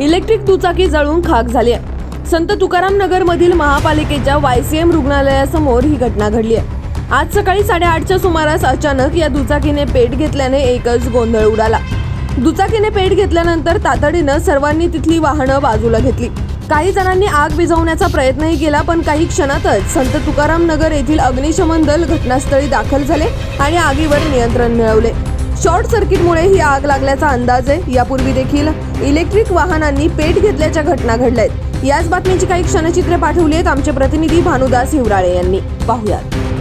Electric दुचाकी जळून खाक झाली आहे. संत तुकाराम नगर मधील महापालिकेच्या वायसीएम रुग्णालयासमोर ही घटना घडली आहे. आज सकाळी साडेआठच्या सुमारास अचानक या दुचाकीने पेट घेतल्याने एकच गोंधळ उडाला. दुचाकीने पेट घेतल्यानंतर तातडीनं सर्वांनी तिथली वाहनं बाजूला घेतली. काही जणांनी आग विझवण्याचा प्रयत्नही केला पण काही क्षणातच संत तुकाराम नगर येथील अग्निशमन दल घटनास्थळी दाखल झाले आणि आगीवर नियंत्रण मिळवले. शॉर्ट सर्किटमुळे ही आग लागल्याचा अंदाज आहे. यापूर्वी देखील इलेक्ट्रिक वाहनांनी पेट घेतल्याच्या घटना घडल्या आहेत याच बातमीची काही क्षणचित्रे पाठवली आहेत आमचे प्रतिनिधी भानुदास हिवराळे यांनी. पाहुयात.